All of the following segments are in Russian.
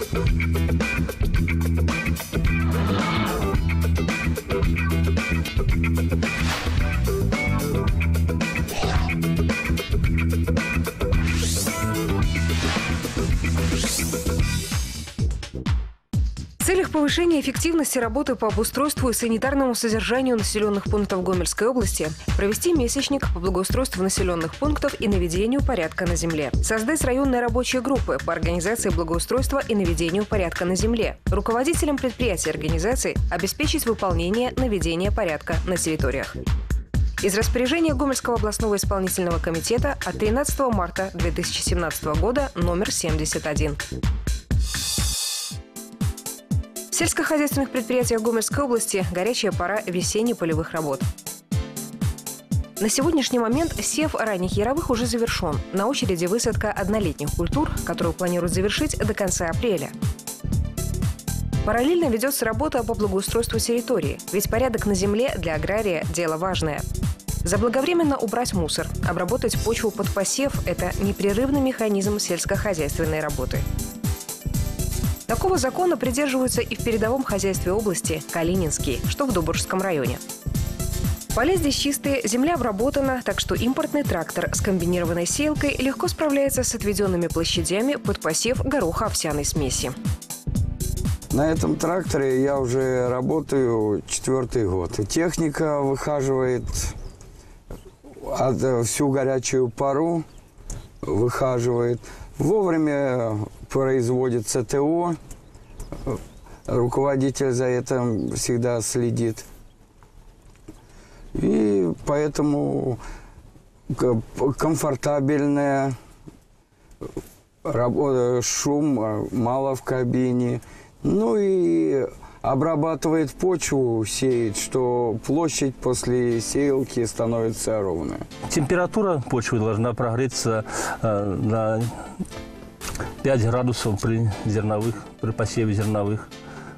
Thank you. Повышения эффективности работы по обустройству и санитарному содержанию населенных пунктов Гомельской области провести месячник по благоустройству населенных пунктов и наведению порядка на земле. Создать районные рабочие группы по организации благоустройства и наведению порядка на земле. Руководителям предприятий и организаций обеспечить выполнение наведения порядка на территориях. Из распоряжения Гомельского областного исполнительного комитета от 13 марта 2017 года номер 71. Сельскохозяйственных предприятиях Гомельской области горячая пора весенне-полевых работ. На сегодняшний момент сев ранних яровых уже завершен. На очереди высадка однолетних культур, которую планируют завершить до конца апреля. Параллельно ведется работа по благоустройству территории, ведь порядок на земле для агрария – дело важное. Заблаговременно убрать мусор, обработать почву под посев – это непрерывный механизм сельскохозяйственной работы. Такого закона придерживаются и в передовом хозяйстве области Калининский, что в Дубуржском районе. Поля здесь чистые, земля обработана, так что импортный трактор с комбинированной сеялкой легко справляется с отведенными площадями под посев гороха-овсяной смеси. На этом тракторе я уже работаю четвертый год. Техника выхаживает э, всю горячую пару, выхаживает. Вовремя производится ТО. Руководитель за этим всегда следит. И поэтому комфортабельная работа, шум э, мало в кабине. Ну и обрабатывает почву, сеет, что площадь после сеялки становится ровная. Температура почвы должна прогреться э, на 5 градусов при зерновых, при посеве зерновых.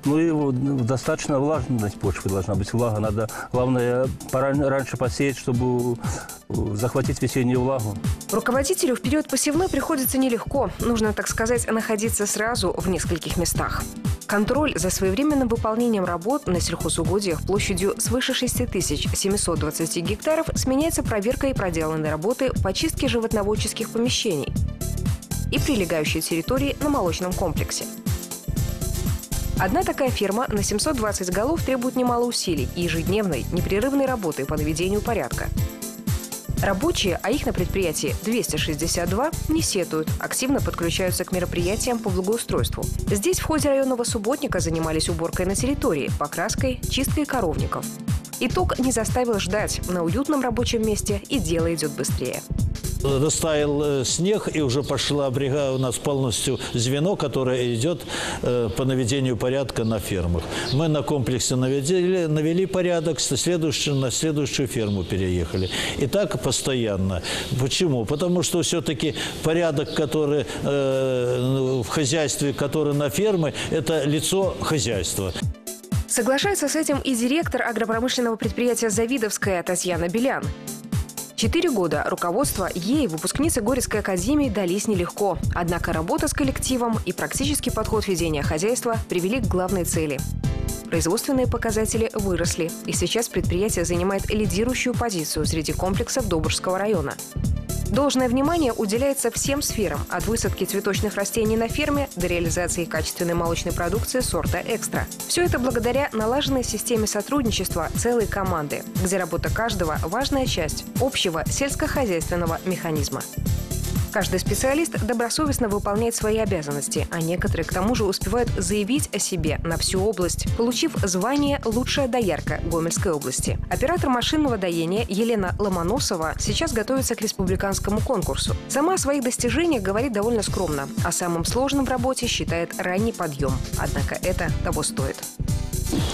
Ну и вот достаточно влажность почвы должна быть. Влага надо, главное, раньше посеять, чтобы э, захватить весеннюю влагу. Руководителю в период посевной приходится нелегко. Нужно, так сказать, находиться сразу в нескольких местах. Контроль за своевременным выполнением работ на сельхозугодиях площадью свыше 6720 гектаров сменяется проверкой проделанной работы по чистке животноводческих помещений и прилегающей территории на молочном комплексе. Одна такая ферма на 720 голов требует немало усилий и ежедневной, непрерывной работы по наведению порядка. Рабочие, а их на предприятии 262, не сетуют, активно подключаются к мероприятиям по благоустройству. Здесь в ходе районного субботника занимались уборкой на территории, покраской, чисткой коровников. Итог не заставил ждать. На уютном рабочем месте и дело идет быстрее. Растаял э, снег, и уже пошла бригада, у нас полностью звено, которое идет э, по наведению порядка на фермах. Мы на комплексе наведели, навели порядок, с следующего, на следующую ферму переехали. И так постоянно. Почему? Потому что все-таки порядок, который э, в хозяйстве, который на ферме, это лицо хозяйства. Соглашается с этим и директор агропромышленного предприятия «Завидовская» Татьяна Белян. Четыре года руководство ей, выпускницы Горецкой академии, дались нелегко. Однако работа с коллективом и практический подход ведения хозяйства привели к главной цели. Производственные показатели выросли, и сейчас предприятие занимает лидирующую позицию среди комплексов Добржского района. Должное внимание уделяется всем сферам, от высадки цветочных растений на ферме до реализации качественной молочной продукции сорта «Экстра». Все это благодаря налаженной системе сотрудничества целой команды, где работа каждого – важная часть общего сельскохозяйственного механизма. Каждый специалист добросовестно выполняет свои обязанности, а некоторые к тому же успевают заявить о себе на всю область, получив звание «Лучшая доярка» Гомельской области. Оператор машинного доения Елена Ломоносова сейчас готовится к республиканскому конкурсу. Сама о своих достижениях говорит довольно скромно, а самым сложным в работе считает ранний подъем. Однако это того стоит.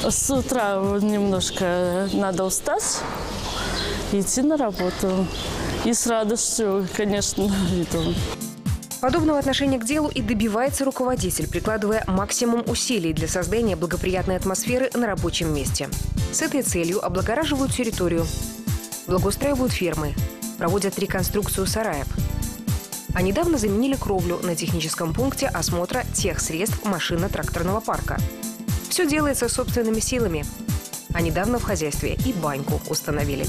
С утра немножко надо устать и идти на работу. И с радостью, конечно, иду. Подобного отношения к делу и добивается руководитель, прикладывая максимум усилий для создания благоприятной атмосферы на рабочем месте. С этой целью облагораживают территорию, благоустраивают фермы, проводят реконструкцию сараев. А недавно заменили кровлю на техническом пункте осмотра тех средств машино-тракторного парка. Все делается собственными силами. А недавно в хозяйстве и баньку установили.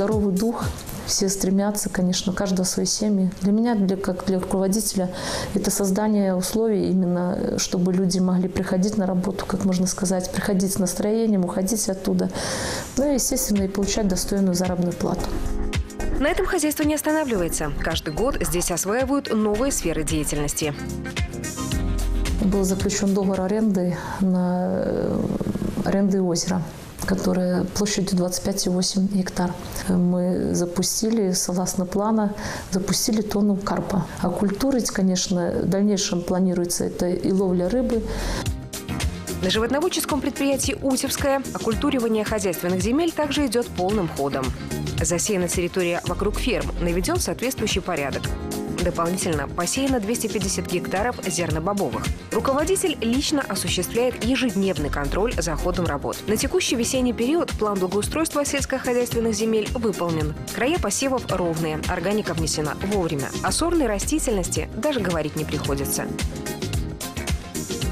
Здоровый дух. Все стремятся, конечно, каждого своей семьи. Для меня, для, как для руководителя, это создание условий именно, чтобы люди могли приходить на работу, как можно сказать, приходить с настроением, уходить оттуда. Ну и, естественно, и получать достойную заработную плату. На этом хозяйство не останавливается. Каждый год здесь осваивают новые сферы деятельности. Был заключен договор аренды на э, аренды озера которая площадью 25,8 гектар. Мы запустили, согласно плана, запустили тонну карпа. А культуры, конечно, в дальнейшем планируется это и ловля рыбы, на животноводческом предприятии «Утевское» оккультуривание хозяйственных земель также идет полным ходом. Засеяна территория вокруг ферм, наведен соответствующий порядок. Дополнительно посеяно 250 гектаров зернобобовых. Руководитель лично осуществляет ежедневный контроль за ходом работ. На текущий весенний период план благоустройства сельскохозяйственных земель выполнен. Края посевов ровные, органика внесена вовремя. О сорной растительности даже говорить не приходится.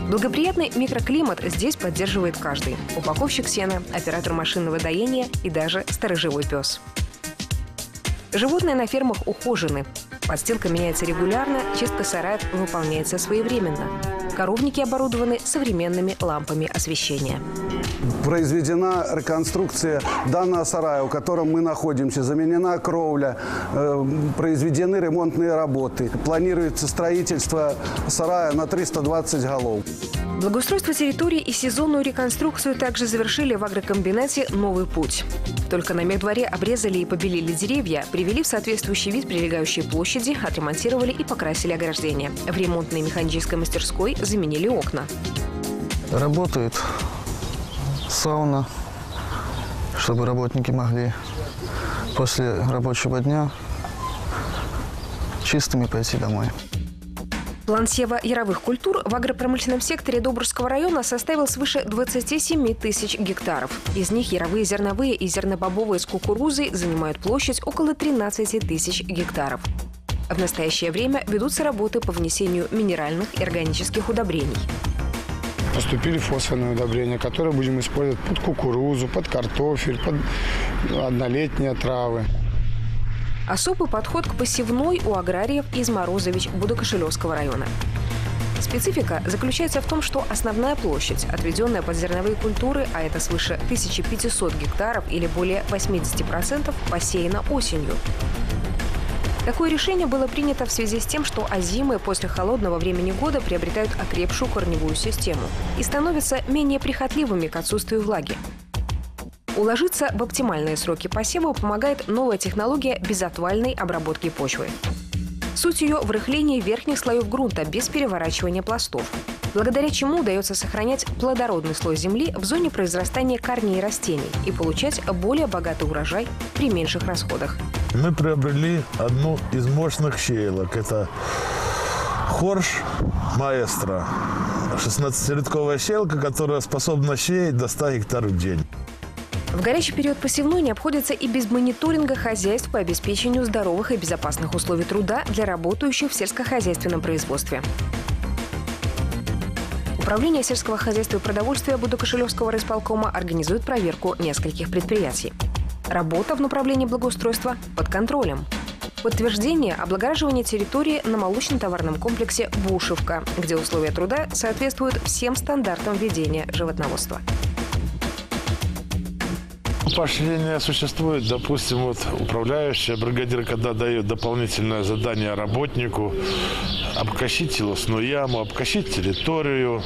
Благоприятный микроклимат здесь поддерживает каждый. Упаковщик сена, оператор машинного доения и даже сторожевой пес. Животные на фермах ухожены. Подстилка меняется регулярно, чистка сараев выполняется своевременно. Коровники оборудованы современными лампами освещения. Произведена реконструкция данного сарая, в котором мы находимся. Заменена кровля, э, произведены ремонтные работы. Планируется строительство сарая на 320 голов. Благоустройство территории и сезонную реконструкцию также завершили в агрокомбинате «Новый путь». Только на мехдворе обрезали и побелили деревья, привели в соответствующий вид прилегающие площади, отремонтировали и покрасили ограждения. В ремонтной механической мастерской заменили окна. Работает сауна, чтобы работники могли после рабочего дня чистыми пойти домой. План сева яровых культур в агропромышленном секторе Добружского района составил свыше 27 тысяч гектаров. Из них яровые зерновые и зернобобовые с кукурузой занимают площадь около 13 тысяч гектаров. В настоящее время ведутся работы по внесению минеральных и органических удобрений. Поступили фосфорные удобрения, которые будем использовать под кукурузу, под картофель, под однолетние травы. Особый подход к посевной у аграриев из Морозович Будокошелевского района. Специфика заключается в том, что основная площадь, отведенная под зерновые культуры, а это свыше 1500 гектаров или более 80%, посеяна осенью. Такое решение было принято в связи с тем, что озимы после холодного времени года приобретают окрепшую корневую систему и становятся менее прихотливыми к отсутствию влаги. Уложиться в оптимальные сроки посева помогает новая технология безотвальной обработки почвы. Суть ее в рыхлении верхних слоев грунта без переворачивания пластов, благодаря чему удается сохранять плодородный слой земли в зоне произрастания корней растений и получать более богатый урожай при меньших расходах. Мы приобрели одну из мощных щейлок. Это Хорш Маэстро. 16-литковая щелка, которая способна сеять до 100 гектаров в день. В горячий период посевной не обходится и без мониторинга хозяйств по обеспечению здоровых и безопасных условий труда для работающих в сельскохозяйственном производстве. Управление сельского хозяйства и продовольствия Будокошелевского райисполкома организует проверку нескольких предприятий. Работа в направлении благоустройства под контролем. Подтверждение облагораживания территории на молочно-товарном комплексе «Бушевка», где условия труда соответствуют всем стандартам ведения животноводства. Поощрение существует. Допустим, вот управляющая бригадир, когда дает дополнительное задание работнику, обкосить лосную яму, обкосить территорию,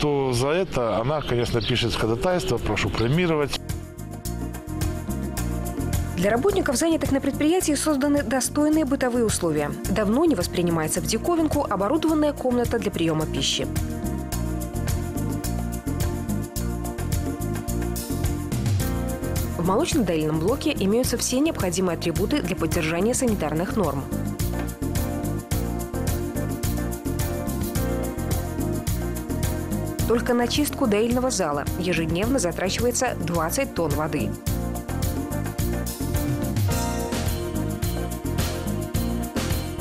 то за это она, конечно, пишет ходатайство, прошу премировать. Для работников, занятых на предприятии, созданы достойные бытовые условия. Давно не воспринимается в диковинку оборудованная комната для приема пищи. В молочно-доильном блоке имеются все необходимые атрибуты для поддержания санитарных норм. Только на чистку доильного зала ежедневно затрачивается 20 тонн воды.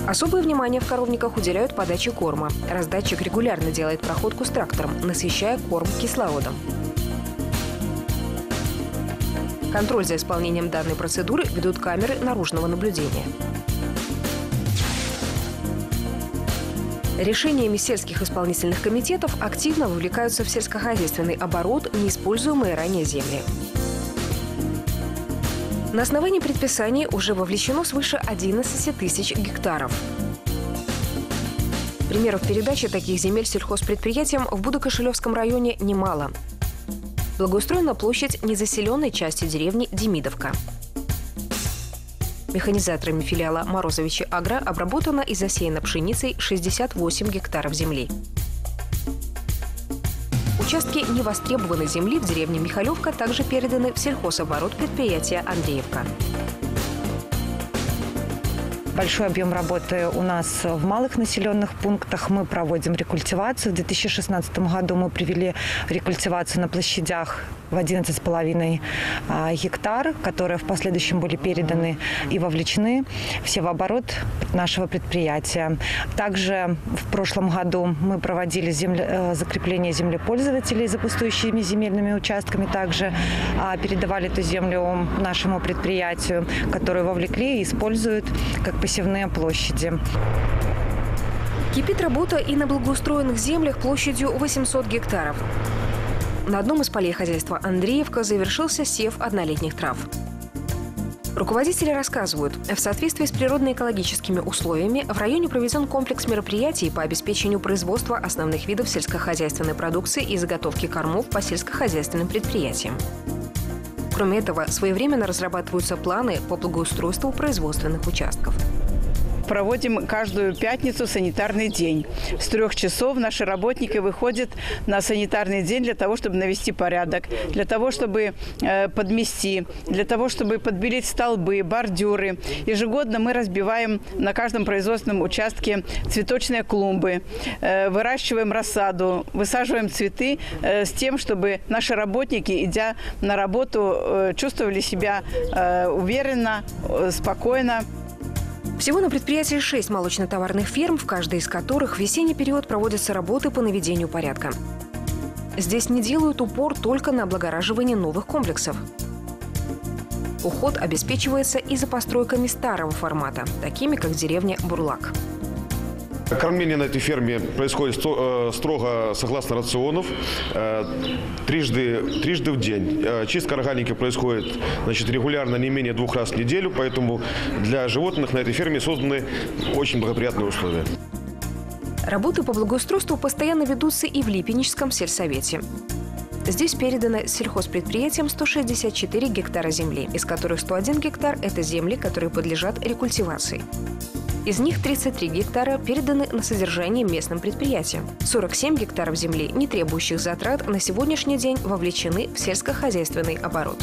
Особое внимание в коровниках уделяют подаче корма. Раздатчик регулярно делает проходку с трактором, насыщая корм кислородом. Контроль за исполнением данной процедуры ведут камеры наружного наблюдения. Решениями сельских исполнительных комитетов активно вовлекаются в сельскохозяйственный оборот неиспользуемые ранее земли. На основании предписаний уже вовлечено свыше 11 тысяч гектаров. Примеров передачи таких земель сельхозпредприятиям в Будокошелевском районе немало. Благоустроена площадь незаселенной части деревни Демидовка. Механизаторами филиала Морозовичи Агро обработана и засеяна пшеницей 68 гектаров земли. Участки невостребованной земли в деревне Михалевка также переданы в сельхозоборот предприятия «Андреевка». Большой объем работы у нас в малых населенных пунктах. Мы проводим рекультивацию. В 2016 году мы привели рекультивацию на площадях в 11,5 а, гектар, которые в последующем были переданы и вовлечены все в оборот нашего предприятия. Также в прошлом году мы проводили земле, э, закрепление землепользователей за пустующими земельными участками. Также а, передавали эту землю нашему предприятию, которые вовлекли и используют как посевные площади. Кипит работа и на благоустроенных землях площадью 800 гектаров. На одном из полей хозяйства Андреевка завершился сев однолетних трав. Руководители рассказывают, в соответствии с природно-экологическими условиями в районе проведен комплекс мероприятий по обеспечению производства основных видов сельскохозяйственной продукции и заготовки кормов по сельскохозяйственным предприятиям. Кроме этого, своевременно разрабатываются планы по благоустройству производственных участков проводим каждую пятницу санитарный день. С трех часов наши работники выходят на санитарный день для того, чтобы навести порядок, для того, чтобы э, подмести, для того, чтобы подбелить столбы, бордюры. Ежегодно мы разбиваем на каждом производственном участке цветочные клумбы, э, выращиваем рассаду, высаживаем цветы э, с тем, чтобы наши работники, идя на работу, чувствовали себя уверенно, спокойно. Всего на предприятии шесть молочно-товарных ферм, в каждой из которых в весенний период проводятся работы по наведению порядка. Здесь не делают упор только на облагораживание новых комплексов. Уход обеспечивается и за постройками старого формата, такими как деревня Бурлак. Кормление на этой ферме происходит э, строго согласно рационов, э, трижды, трижды в день. Э, чистка органики происходит значит, регулярно, не менее двух раз в неделю, поэтому для животных на этой ферме созданы очень благоприятные условия. Работы по благоустройству постоянно ведутся и в Липеническом сельсовете. Здесь передано сельхозпредприятиям 164 гектара земли, из которых 101 гектар – это земли, которые подлежат рекультивации. Из них 33 гектара переданы на содержание местным предприятиям. 47 гектаров земли, не требующих затрат, на сегодняшний день вовлечены в сельскохозяйственный оборот.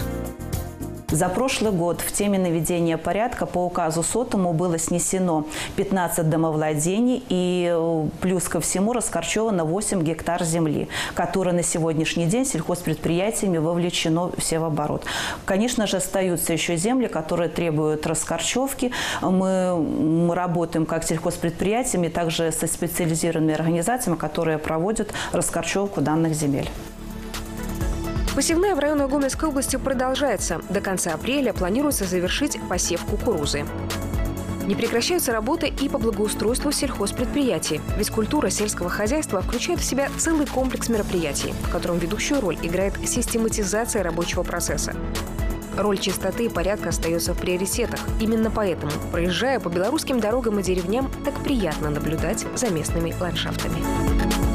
За прошлый год в теме наведения порядка по указу сотому было снесено 15 домовладений и э, плюс ко всему раскорчевано 8 гектар земли, которое на сегодняшний день сельхозпредприятиями вовлечено все в оборот. Конечно же, остаются еще земли, которые требуют раскорчевки. Мы, мы работаем как сельхозпредприятиями, также со специализированными организациями, которые проводят раскорчевку данных земель. Посевная в районной Гомельской области продолжается. До конца апреля планируется завершить посев кукурузы. Не прекращаются работы и по благоустройству сельхозпредприятий, ведь культура сельского хозяйства включает в себя целый комплекс мероприятий, в котором ведущую роль играет систематизация рабочего процесса. Роль чистоты и порядка остается в приоритетах. Именно поэтому, проезжая по белорусским дорогам и деревням, так приятно наблюдать за местными ландшафтами.